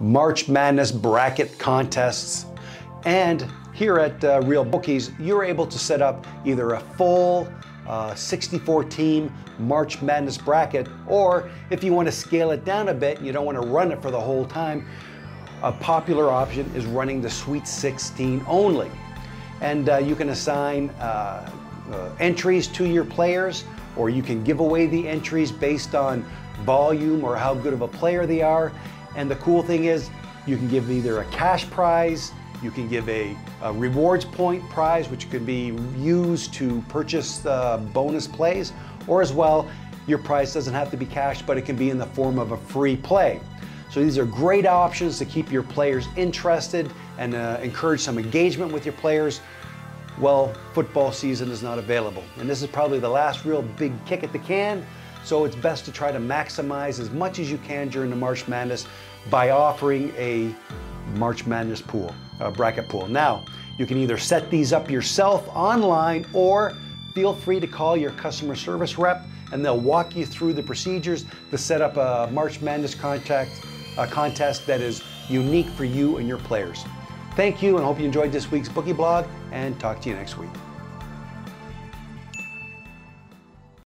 March Madness bracket contests. And here at uh, Real Bookies, you're able to set up either a full uh, 64 team March Madness bracket, or if you want to scale it down a bit and you don't want to run it for the whole time, a popular option is running the Sweet 16 only. And uh, you can assign uh, uh, entries to your players, or you can give away the entries based on volume or how good of a player they are. And the cool thing is, you can give either a cash prize, you can give a, a rewards point prize, which can be used to purchase uh, bonus plays, or as well, your prize doesn't have to be cash, but it can be in the form of a free play. So these are great options to keep your players interested and uh, encourage some engagement with your players. Well, football season is not available. And this is probably the last real big kick at the can. So it's best to try to maximize as much as you can during the March Madness by offering a March Madness pool, a bracket pool. Now, you can either set these up yourself online or feel free to call your customer service rep and they'll walk you through the procedures to set up a March Madness contact, a contest that is unique for you and your players. Thank you and hope you enjoyed this week's Bookie Blog and talk to you next week.